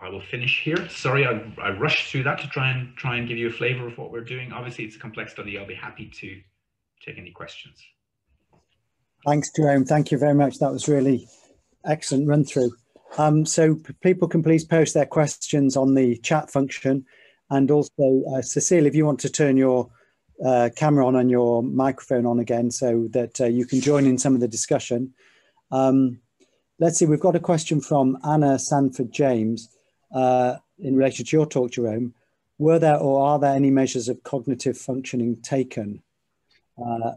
I will finish here. Sorry, I, I rushed through that to try and try and give you a flavor of what we're doing. Obviously, it's a complex study. I'll be happy to take any questions. Thanks, Jerome. Thank you very much. That was really excellent run through. Um, so people can please post their questions on the chat function. And also, uh, Cecile, if you want to turn your uh, camera on and your microphone on again so that uh, you can join in some of the discussion. Um, let's see, we've got a question from Anna Sanford James uh, in relation to your talk, Jerome, were there or are there any measures of cognitive functioning taken? Uh,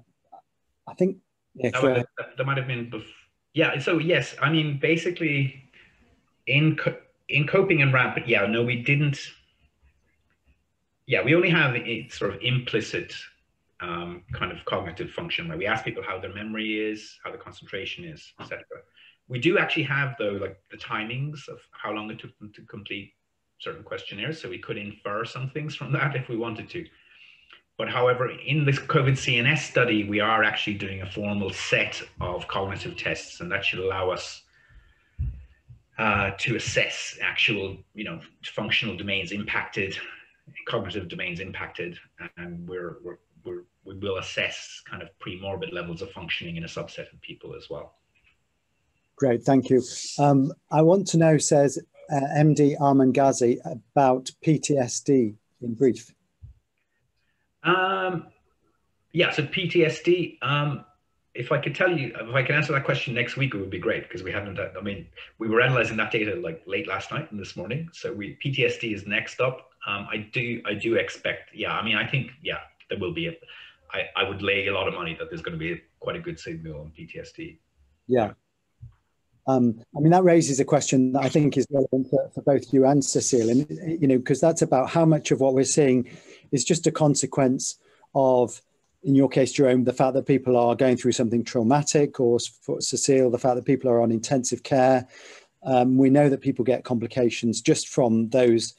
I think yeah, that, that, might have been. Yeah. So yes, I mean, basically, in co in coping and rapid, yeah, no, we didn't. Yeah, we only have a sort of implicit um, kind of cognitive function where we ask people how their memory is, how the concentration is, etc. We do actually have though like the timings of how long it took them to complete certain questionnaires, so we could infer some things from that if we wanted to. But however, in this COVID CNS study, we are actually doing a formal set of cognitive tests, and that should allow us uh, to assess actual, you know, functional domains impacted, cognitive domains impacted, and we're, we're, we're we will assess kind of pre-morbid levels of functioning in a subset of people as well. Great, thank you. Um, I want to know, says uh, MD Arman Ghazi, about PTSD in brief. Um, yeah, so PTSD, um, if I could tell you, if I can answer that question next week, it would be great because we haven't, I mean, we were analyzing that data like late last night and this morning. So we, PTSD is next up. Um, I do, I do expect, yeah, I mean, I think, yeah, there will be a, I, I would lay a lot of money that there's going to be quite a good signal on PTSD. Yeah, um, I mean, that raises a question that I think is relevant for, for both you and Cecile, and you know, because that's about how much of what we're seeing is just a consequence of, in your case, Jerome, the fact that people are going through something traumatic, or for Cecile, the fact that people are on intensive care. Um, we know that people get complications just from those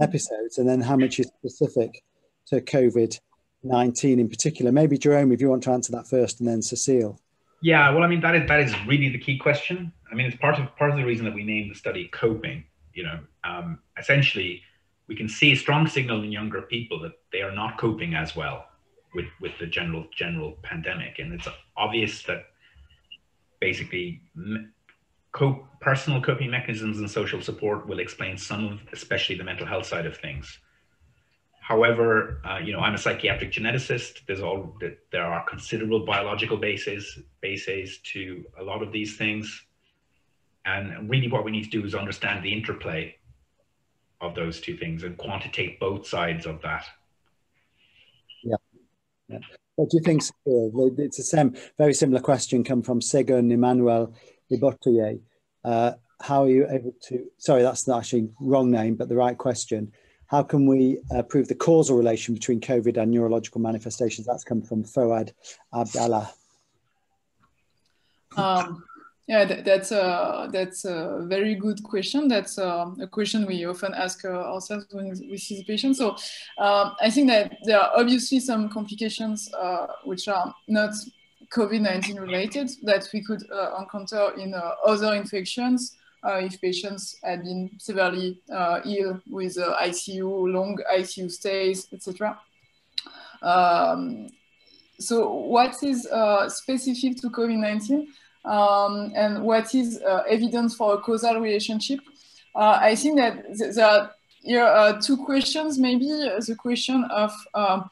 episodes, and then how much is specific to COVID 19 in particular. Maybe, Jerome, if you want to answer that first, and then Cecile. Yeah, well, I mean that is that is really the key question. I mean, it's part of part of the reason that we named the study coping. You know, um, essentially, we can see a strong signal in younger people that they are not coping as well with with the general general pandemic, and it's obvious that basically personal coping mechanisms and social support will explain some of, especially the mental health side of things. However, uh, you know, I'm a psychiatric geneticist. There's all that there are considerable biological bases bases to a lot of these things, and really, what we need to do is understand the interplay of those two things and quantitate both sides of that. Yeah. yeah. What do you think? It's the same, very similar question come from Segun Emmanuel Ibotoye. Uh, how are you able to? Sorry, that's actually wrong name, but the right question how can we uh, prove the causal relation between COVID and neurological manifestations? That's come from Foad Abdallah. Um, Yeah, that, that's a that's a very good question. That's uh, a question we often ask uh, ourselves when we see the patient. So um, I think that there are obviously some complications uh, which are not COVID-19 related that we could uh, encounter in uh, other infections uh, if patients had been severely ill with ICU, long ICU stays, etc. Um, so what is specific to COVID-19? um, and what is uh, evidence for a causal relationship. Uh, I think that there are here are two questions, maybe the question of uh,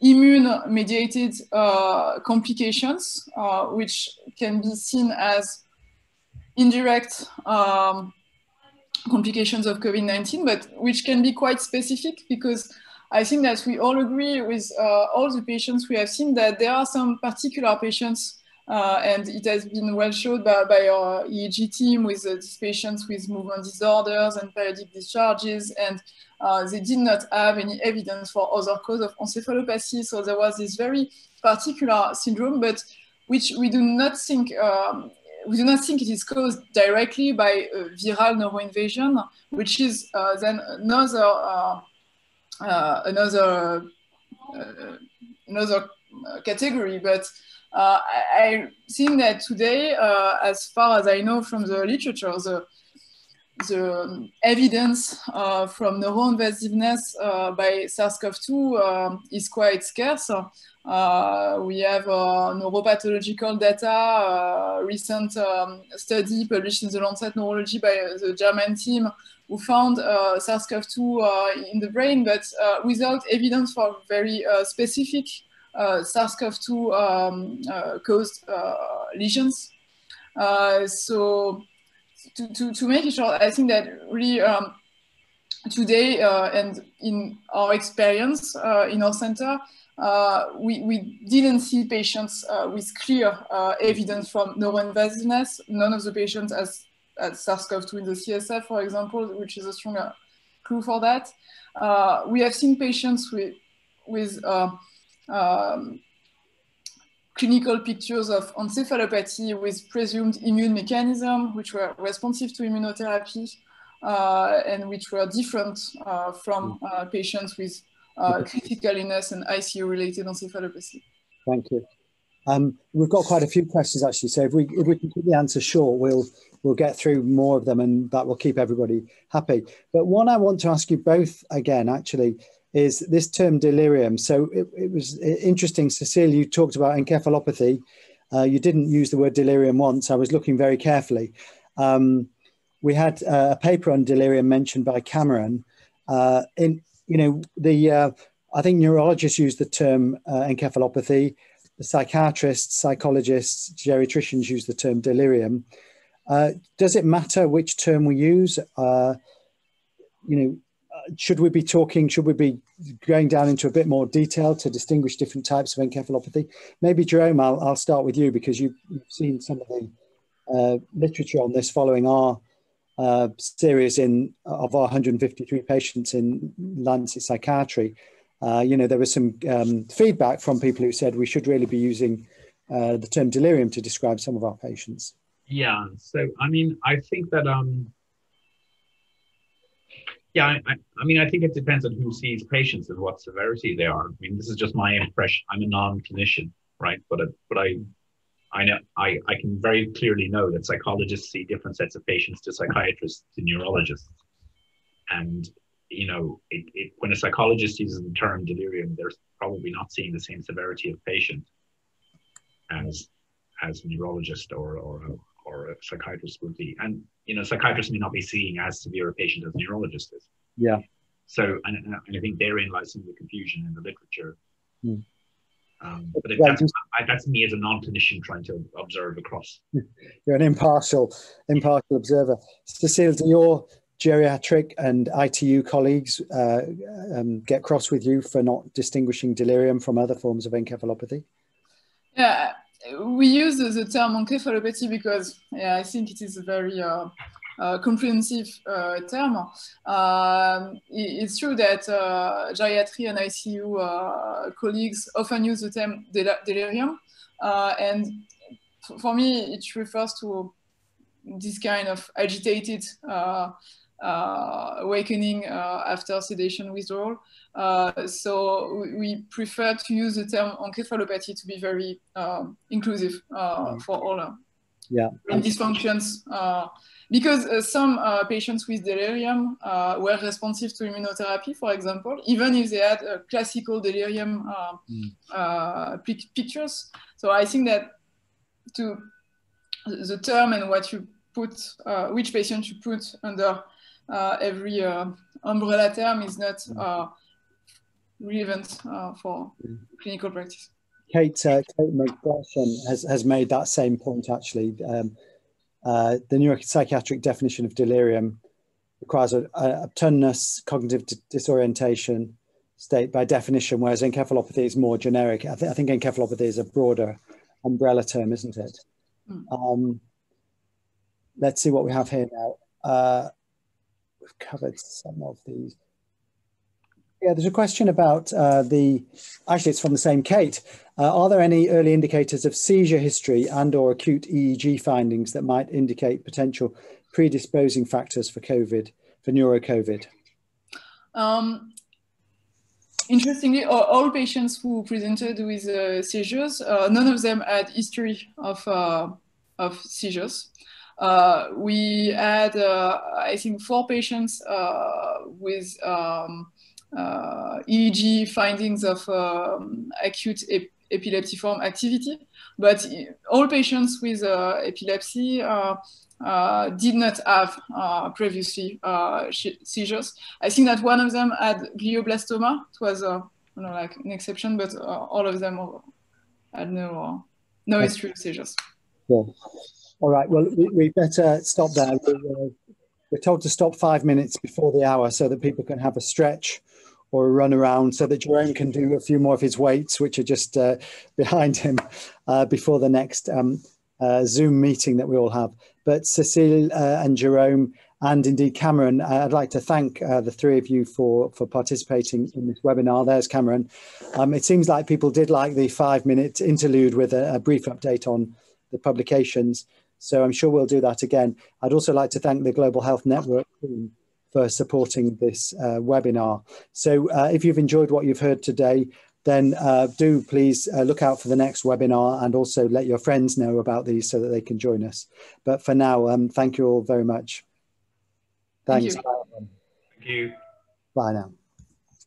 immune-mediated uh, complications, uh, which can be seen as indirect um, complications of COVID-19, but which can be quite specific because I think that we all agree with uh, all the patients we have seen that there are some particular patients uh, and it has been well showed by, by our EEG team with uh, these patients with movement disorders and periodic discharges, and uh, they did not have any evidence for other cause of encephalopathy. So there was this very particular syndrome, but which we do not think um, we do not think it is caused directly by viral neuroinvasion, which is uh, then another uh, uh, another another category, but uh, I, think that today, uh, as far as I know from the literature, the, the evidence uh, from neuroinvasiveness uh, by SARS-CoV-2 uh, is quite scarce. Uh, we have neuropathological data, recent um, study published in the Lancet Neurology by the German team who found SARS-CoV-2 in the brain, but without evidence for very specific uh, SARS-CoV-2 um, uh, caused uh, lesions. so to, to, to make it short, I think that really um, today and in our experience in our center, uh, we, we, didn't see patients uh, with clear uh, evidence from neuroinvasiveness. None of the patients has, has SARS-CoV-2 in the CSF, for example, which is a strong clue for that. we have seen patients with, with um, clinical pictures of encephalopathy with presumed immune mechanism, which were responsive to immunotherapy uh, and which were different uh, from uh, patients with uh, critical illness and ICU-related encephalopathy. Thank you. Um, we've got quite a few questions actually, so if we if we can keep the answer short, we'll we'll get through more of them, and that will keep everybody happy. But one I want to ask you both again, actually, is this term delirium. So it, it was interesting, Cecile, you talked about encephalopathy. Uh, you didn't use the word delirium once. I was looking very carefully. Um, we had uh, a paper on delirium mentioned by Cameron. Uh, in you know the uh, I think neurologists use the term uh, encephalopathy. The psychiatrists, psychologists, geriatricians use the term delirium. Uh, does it matter which term we use? you know, should we be talking, should we be going down into a bit more detail to distinguish different types of encephalopathy? Maybe Jerome, I'll, I'll start with you because you've, you've seen some of the uh, literature on this following our uh, series in of our 153 patients in Lancet Psychiatry. Uh, you know, there was some um, feedback from people who said we should really be using uh, the term delirium to describe some of our patients. Yeah, so I mean, I think that um, yeah, I, I, mean, I think it depends on who sees patients and what severity they are. I mean, this is just my impression. I'm a non-clinician, right? But but I, I know I, I can very clearly know that psychologists see different sets of patients to psychiatrists to neurologists, and you know, it, it, when a psychologist uses the term delirium, they're probably not seeing the same severity of patient as as a neurologist or or or a psychiatrist would be. And you know, psychiatrists may not be seeing as severe a patient as a neurologist is. Yeah. So, and, and I think therein lies some of the confusion in the literature. Hmm. Um, but that's, that's, me as a non-clinician trying to observe across. You're an impartial, impartial observer. Cecile, do your geriatric and ITU colleagues uh, um, get cross with you for not distinguishing delirium from other forms of encephalopathy? Yeah, we use the term encephalopathy because yeah, I think it is a very uh, uh, comprehensive uh, term. Um, it's true that uh, geriatry and ICU uh, colleagues often use the term del delirium, uh, and for me, it refers to this kind of agitated awakening uh, after sedation withdrawal. Uh, so we prefer to use the term encephalopathy to be very um, inclusive mm. for all yeah. dysfunctions because uh, some uh, patients with delirium uh, were responsive to immunotherapy, for example, even if they had classical delirium mm. pictures. So I think that to the term and what you put, which patient you put under every umbrella term is not mm. relevant for mm. clinical practice. Kate, uh, Kate McGlashan has, has made that same point actually. Um, uh, the neuropsychiatric definition of delirium requires a, a obtuseness, cognitive disorientation state by definition, whereas encephalopathy is more generic. I, th I think encephalopathy is a broader umbrella term, isn't it? Mm. Um, let's see what we have here now. Uh, we've covered some of these. Yeah, there's a question about uh, the, actually it's from the same Kate. Uh, are there any early indicators of seizure history and or acute EEG findings that might indicate potential predisposing factors for COVID, for neuro-COVID? Um, interestingly, all patients who presented with uh, seizures, uh, none of them had history of, uh, of seizures. Uh, we had, I think, four patients with um, uh, EEG findings of um, acute ep epileptiform activity, but all patients with uh, epilepsy uh, uh, did not have uh, previously uh, seizures. I think that one of them had glioblastoma. It was uh, you know, like an exception, but all of them had no no history of seizures. Yeah. All right. Well, we, we better stop there. We're, we're told to stop five minutes before the hour so that people can have a stretch or a run around so that Jerome can do a few more of his weights, which are just uh, behind him uh, before the next um, uh, Zoom meeting that we all have. But Cecile uh, and Jerome, and indeed Cameron, uh, I'd like to thank uh, the three of you for, for participating in this webinar. There's Cameron. Um, it seems like people did like the five minute interlude with a, a brief update on the publications. So I'm sure we'll do that again. I'd also like to thank the Global Health Network team for supporting this uh, webinar. So uh, if you've enjoyed what you've heard today, then uh, do please uh, look out for the next webinar and also let your friends know about these so that they can join us. But for now, um, thank you all very much. Thanks. Thank you. Thank you. Bye now.